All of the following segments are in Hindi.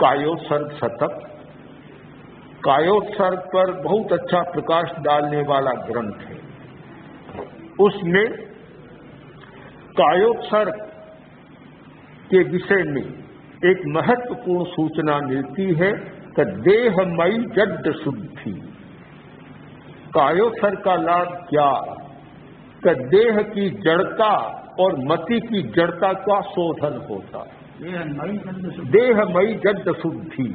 कायोत्सर्ग शतक। कायोत्सर्ग पर बहुत अच्छा प्रकाश डालने वाला ग्रंथ है। उसमें कायोत्सर्ग के विषय में एक महत्वपूर्ण सूचना मिलती है कि देहमयी जड शुद्धि। कायोत्सर्ग का लाभ क्या? कि देह की जड़ता और मति की जड़ता का शोधन होता है। देहमयी जड शुद्धि।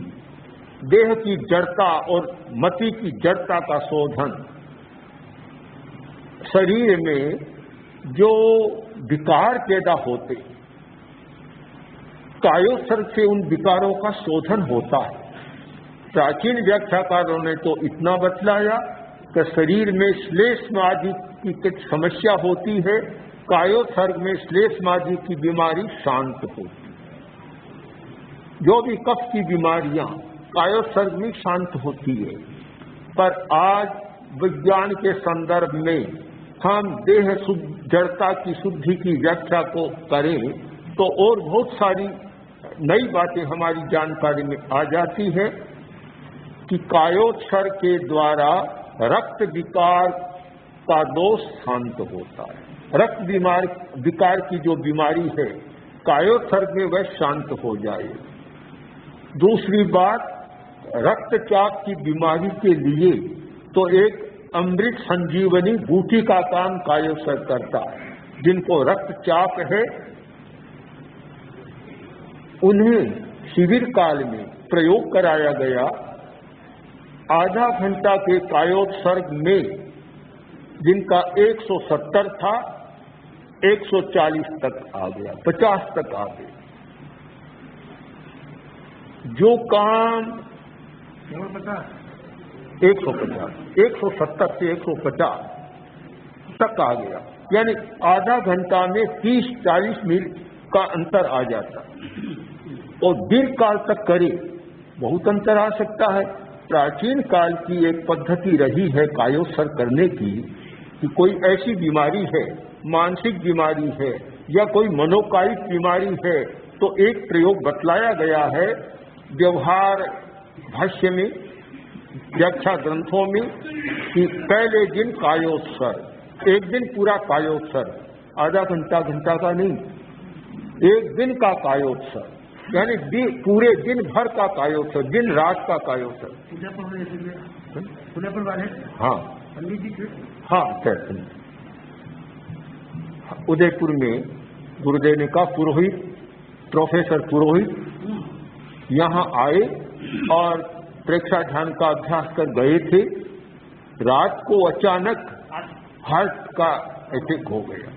देह की जड़ता और मति की जड़ता का शोधन। शरीर में जो विकार पैदा होते, कायोत्सर्ग से उन विकारों का शोधन होता है। प्राचीन व्याख्याकारों ने तो इतना बतलाया कि शरीर में श्लेष्म आदि की कुछ समस्या होती है, कायोत्सर्ग में श्लेष्म आदि की बीमारी शांत होती जो भी कफ की बीमारियाँ कायोत्सर्ग में शांत होती है। पर आज विज्ञान के संदर्भ में हम देह जड़ता की शुद्धि की व्याख्या को करें तो और बहुत सारी नई बातें हमारी जानकारी में आ जाती है कि कायोत्सर के द्वारा रक्त विकार का दोष शांत होता है। रक्त बीमार, विकार की जो बीमारी है, कायोत्सर्ग में वह शांत हो जाए। दूसरी बात, रक्तचाप की बीमारी के लिए तो एक अमृत संजीवनी बूटी का काम कायोत्सर्ग करता है। जिनको रक्तचाप है, उन्हें शिविर काल में प्रयोग कराया गया। आधा घंटा के कायोत्सर्ग में जिनका 170 था 140 तक आ गया 50 तक आ गया। जो काम एक सौ पचास, एक सौ सत्तर से एक सौ पचास तक आ गया। यानी आधा घंटा में तीस चालीस मील का अंतर आ जाता। और दीर्घ काल तक करे बहुत अंतर आ सकता है। प्राचीन काल की एक पद्धति रही है कायोत्सर करने की, कि कोई ऐसी बीमारी है, मानसिक बीमारी है, या कोई मनोकायिक बीमारी है तो एक प्रयोग बतलाया गया है व्यवहार भाष्य में व्याख्या ग्रंथों में कि पहले दिन कायोत्सर, एक दिन पूरा कायोत्सर, आधा घंटा घंटा का नहीं, एक दिन का कायोत्सर, यानी पूरे दिन भर का कायोत्सव दिन रात का कायोत्सव हाँ। हाँ कहते उदयपुर में गुरुदेव ने कहा, पुरोहित, प्रोफेसर पुरोहित यहाँ आए और प्रेक्षा ध्यान का अभ्यास कर गए थे। रात को अचानक हार्ट का अटैक हो गया।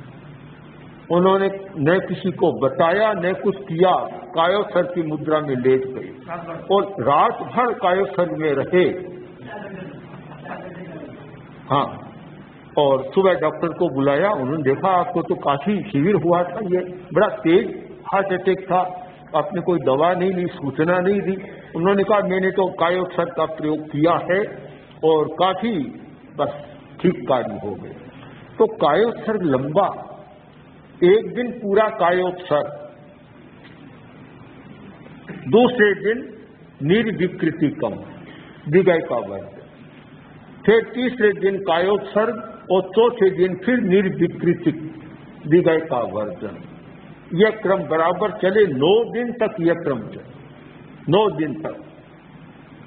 उन्होंने न किसी को बताया, न कुछ किया। कायोसर की मुद्रा में लेट गए। और रात भर कायोसर में रहे। हाँ। और सुबह डॉक्टर को बुलाया। उन्होंने देखा, आपको तो काफ़ी शिविर हुआ था ये। बड़ा तेज हार्ट अटैक था। आपने कोई दवा नहीं ली, सूचना नहीं दी। उन्होंने कहा, मैंने तो कायोत्सर का प्रयोग किया है और काफ़ी बस ठीक कार्य हो गए। तो कायोत्सर्ग लंबा, एक दिन पूरा कायोत्सर्ग दूसरे दिन निर्विकृति कम, विगय का वर्ग। फिर तीसरे दिन कायोत्सर्ग और चौथे दिन फिर निर्विकृति, विगय का वर्जन। यह क्रम बराबर चले नौ दिन तक यह क्रम चले। नौ दिन तक।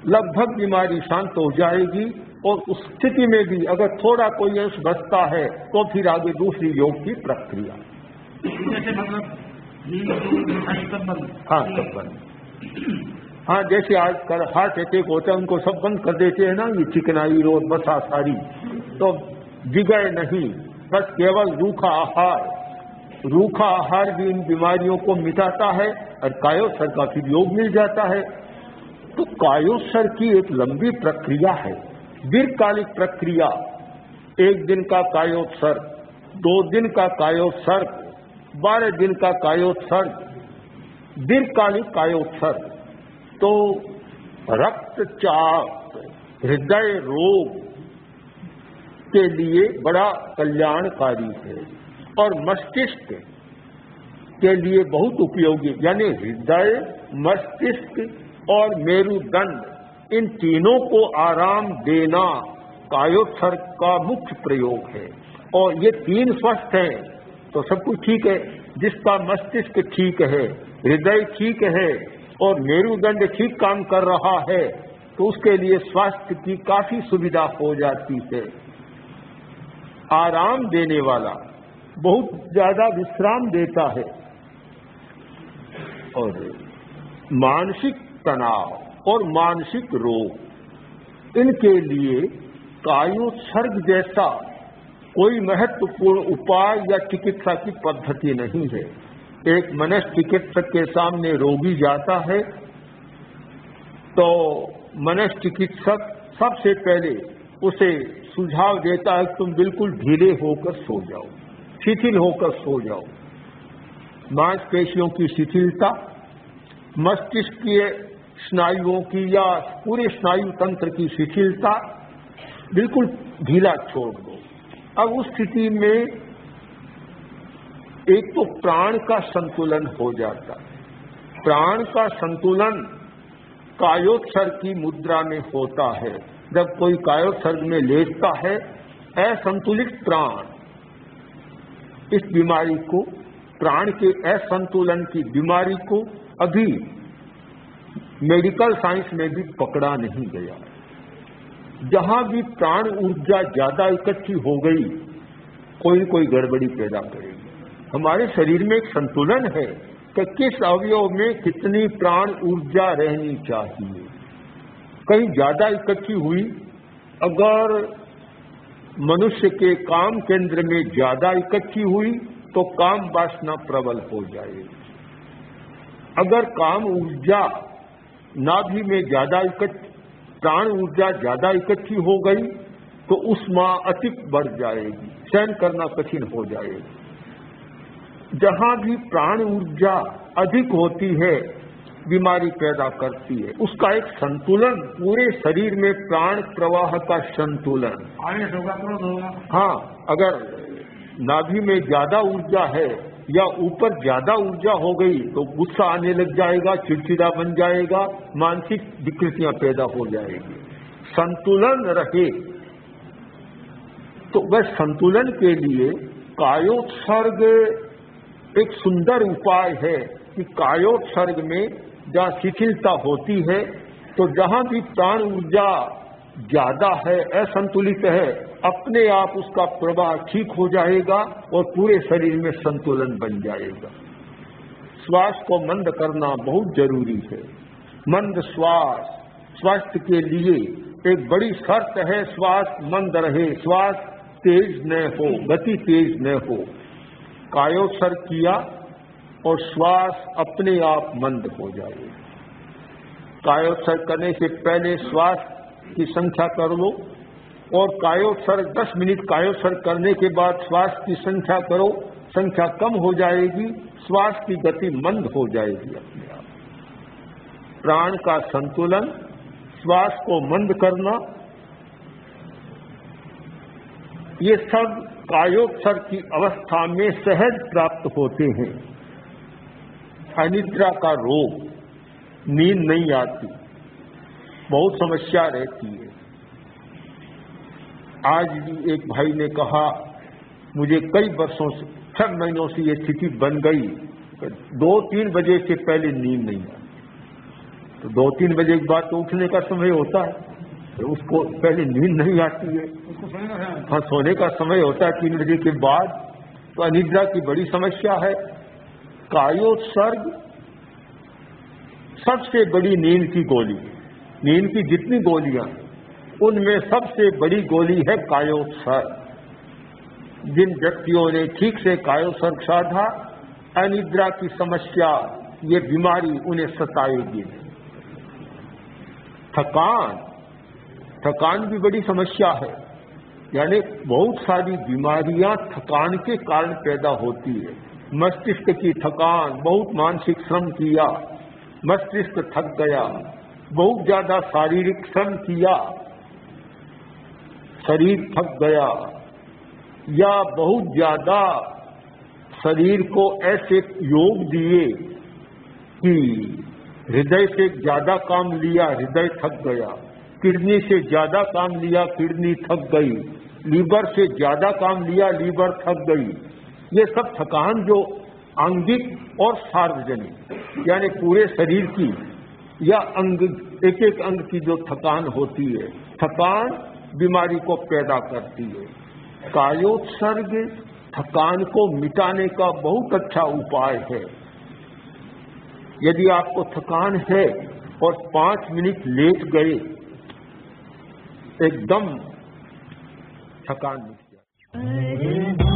लगभग बीमारी शांत हो जाएगी और उस स्थिति में भी अगर थोड़ा कोई अंश बचता है तो फिर आगे दूसरी योग की प्रक्रिया। हाँ सब बंद। हाँ जैसे आज हार्ट अटैक होता है उनको सब बंद कर देते हैं ना ये चिकनाई रोड बसा सारी। तो विगय नहीं बस केवल रूखा आहार। रूखा आहार भी इन बीमारियों को मिटाता है और कायोसर का फिर योग मिल जाता है। तो कायोसर की एक लंबी प्रक्रिया है। दीर्घकालिक प्रक्रिया। एक दिन का कायोत्सर्ग दो दिन का कायोत्सर्ग बारह दिन का कायोत्सर्ग दीर्घकालिक कायोत्सर्ग तो रक्तचाप हृदय रोग के लिए बड़ा कल्याणकारी है। और मस्तिष्क के लिए बहुत उपयोगी, यानी हृदय, मस्तिष्क और मेरुदंड, इन तीनों को आराम देना कायोत्सर्ग का मुख्य प्रयोग है। और ये तीन स्वस्थ हैं तो सब कुछ ठीक है। जिसका मस्तिष्क ठीक है, हृदय ठीक है और मेरुदंड ठीक काम कर रहा है तो उसके लिए स्वास्थ्य की काफ़ी सुविधा हो जाती है। आराम देने वाला बहुत ज़्यादा विश्राम देता है। और मानसिक तनाव और मानसिक रोग, इनके लिए कायोत्सर्ग जैसा कोई महत्वपूर्ण उपाय या चिकित्सा की पद्धति नहीं है। एक मनस चिकित्सक के सामने रोगी जाता है तो मनस चिकित्सक सबसे पहले उसे सुझाव देता है तुम बिल्कुल ढीले होकर सो जाओ। शिथिल होकर सो जाओ। मांसपेशियों की शिथिलता मस्तिष्कीय स्नायुओं की या पूरे स्नायु तंत्र की शिथिलता बिल्कुल ढीला छोड़ दो। अब उस स्थिति में एक तो प्राण का संतुलन हो जाता है। प्राण का संतुलन कायोत्सर्ग की मुद्रा में होता है। जब कोई कायोत्सर्ग में लेटता है, असंतुलित प्राण इस बीमारी को, प्राण के असंतुलन की बीमारी को अभी मेडिकल साइंस में भी पकड़ा नहीं गया। जहाँ भी प्राण ऊर्जा ज़्यादा इकट्ठी हो गई, कोई कोई गड़बड़ी पैदा करेगी। हमारे शरीर में एक संतुलन है कि किस अवयव में कितनी प्राण ऊर्जा रहनी चाहिए। कहीं ज़्यादा इकट्ठी हुई, अगर मनुष्य के काम केंद्र में ज़्यादा इकट्ठी हुई तो काम वासना प्रबल हो जाएगी। अगर काम ऊर्जा, नाभि में ज़्यादा इकट्ठी, प्राण ऊर्जा ज़्यादा इकट्ठी हो गई तो उष्मा अतिक बढ़ जाएगी, सहन करना कठिन हो जाएगी। जहाँ भी प्राण ऊर्जा अधिक होती है बीमारी पैदा करती है। उसका एक संतुलन पूरे शरीर में प्राण प्रवाह का संतुलन। हाँ अगर नाभि में ज़्यादा ऊर्जा है या ऊपर ज़्यादा ऊर्जा हो गई तो गुस्सा आने लग जाएगा चिड़चिड़ा बन जाएगा मानसिक विकृतियाँ पैदा हो जाएगी। संतुलन रहे तो वह संतुलन के लिए कायोत्सर्ग एक सुंदर उपाय है कि कायोत्सर्ग में जहाँ शिथिलता होती है तो जहाँ भी प्राण ऊर्जा ज़्यादा है, असंतुलित है, अपने आप उसका प्रवाह ठीक हो जाएगा और पूरे शरीर में संतुलन बन जाएगा। श्वास को मंद करना बहुत ज़रूरी है। मंद श्वास, स्वास्थ्य के लिए एक बड़ी शर्त है, श्वास मंद रहे, श्वास तेज न हो, गति तेज न हो। कायोत्सर्ग किया और श्वास अपने आप मंद हो जाए। कायोत्सर्ग करने से पहले श्वास की संख्या कर लो और कायोत्सर्ग 10 मिनट कायोत्सर्ग करने के बाद श्वास की संख्या करो, संख्या कम हो जाएगी, श्वास की गति मंद हो जाएगी अपने आप। प्राण का संतुलन, श्वास को मंद करना, ये सब कायोत्सर्ग की अवस्था में सहज प्राप्त होते हैं। अनिद्रा का रोग नींद नहीं आती। बहुत समस्या रहती है। आज भी एक भाई ने कहा मुझे कई वर्षों से छह महीनों से ये स्थिति बन गई। दो तीन बजे से पहले नींद नहीं आती। तो दो तीन बजे के बाद तो उठने का समय होता है तो उसको पहले नींद नहीं आती है। हाँ सोने का समय होता है तीन बजे के बाद तो अनिद्रा की बड़ी समस्या है। कायोत्सर्ग सबसे बड़ी नींद की गोली। नींद की जितनी गोलियाँ, उनमें सबसे बड़ी गोली है कायोत्सर्ग जिन व्यक्तियों ने ठीक से कायोत्सर्ग साधा, अनिद्रा की समस्या, ये बीमारी उन्हें सताएगी। थकान थकान भी बड़ी समस्या है। यानी बहुत सारी बीमारियाँ थकान के कारण पैदा होती है। मस्तिष्क की थकान, बहुत मानसिक श्रम किया, मस्तिष्क थक गया, बहुत ज़्यादा शारीरिक श्रम किया, शरीर थक गया, या बहुत ज़्यादा शरीर को ऐसे योग दिए कि हृदय से ज़्यादा काम लिया, हृदय थक गया, किडनी से ज़्यादा काम लिया, किडनी थक गई, लीवर से ज़्यादा काम लिया, लीवर थक गई। ये सब थकान जो आंगिक और सार्वजनिक, यानी पूरे शरीर की, या अंग एक एक अंग की जो थकान होती है, थकान बीमारी को पैदा करती है। कायोत्सर्ग थकान को मिटाने का बहुत अच्छा उपाय है। यदि आपको थकान है और पाँच मिनट लेट गए, एकदम थकान मिट